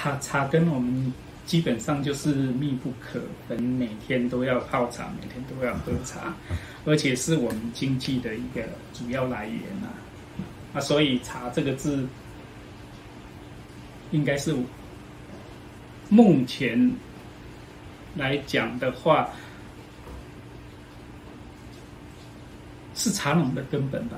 茶茶跟我们基本上就是密不可分，每天都要泡茶，每天都要喝茶，而且是我们经济的一个主要来源啊。啊，所以茶这个字，应该是目前来讲的话，是茶农的根本吧。